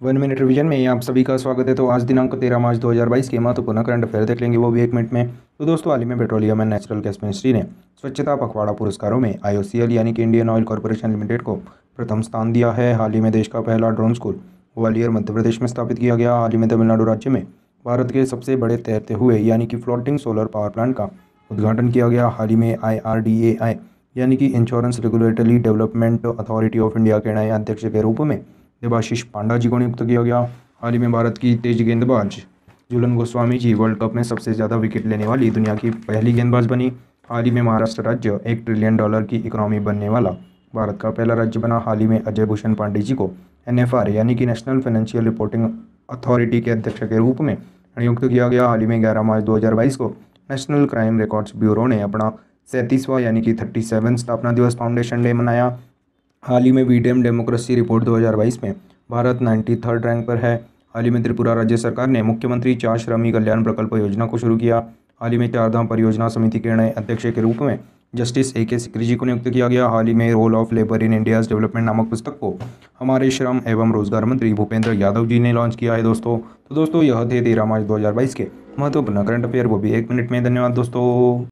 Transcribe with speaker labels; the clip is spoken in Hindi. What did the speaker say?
Speaker 1: वन मिनट रिवीजन में आप सभी का स्वागत है। तो आज दिनांक तेरह मार्च 2022 के महत्वपूर्ण तो करंट अफेयर देख लेंगे। वो भी एक मिनट में। तो दोस्तों, हाल ही में petroleum and natural gas ministry ने स्वच्छता पखवाड़ा पुरस्कारों में आईओसीएल यानी कि इंडियन ऑयल कॉरपोरेशन लिमिटेड को प्रथम स्थान दिया है। हाल ही में देश का पहला ड्रोन स्कूल, ग्वालियर, मध्य प्रदेश में स्थापित किया गया। हाल ही में तमिलनाडु राज्य में भारत के सबसे बड़े तैरते हुए यानी कि फ्लोटिंग सोलर पावर प्लांट का उद्घाटन किया गया। हाल ही में IRDAI यानी कि insurance regulatory development authority of India के नए अध्यक्ष के रूप में देवाशीष पांडा जी को नियुक्त किया गया। हाल ही में भारत की तेज गेंदबाज झूलन गोस्वामी जी वर्ल्ड कप में सबसे ज़्यादा विकेट लेने वाली दुनिया की पहली गेंदबाज बनी। हाल ही में महाराष्ट्र राज्य एक ट्रिलियन डॉलर की इकोनॉमी बनने वाला भारत का पहला राज्य बना। हाल ही में अजय भूषण पांडे जी को एन यानी कि नेशनल फाइनेंशियल रिपोर्टिंग अथॉरिटी के अध्यक्ष के रूप में नियुक्त किया गया। हाल ही में ग्यारह मार्च दो हज़ार बाईस को नेशनल क्राइम रिकॉर्ड्स ब्यूरो ने अपना सैंतीसवां यानी कि थर्टी सेवन स्थापना दिवस फाउंडेशन डे मनाया। हाल ही में वीडेम डेमोक्रेसी रिपोर्ट 2022 में भारत नाइन्टी थर्ड रैंक पर है। हाल ही में त्रिपुरा राज्य सरकार ने मुख्यमंत्री चार श्रमी कल्याण प्रकल्प योजना को शुरू किया। हाल ही में चारधाम परियोजना समिति के नए अध्यक्ष के रूप में जस्टिस ए के सिकरी जी को नियुक्त किया गया। हाल ही में role of labour in India's development नामक पुस्तक को हमारे श्रम एवं रोज़गार मंत्री भूपेंद्र यादव जी ने लॉन्च किया है दोस्तों। तो दोस्तों, यह थे तेरह मार्च दो हज़ार बाईस के महत्वपूर्ण करंट अफेयर वो भी एक मिनट में। धन्यवाद दोस्तों।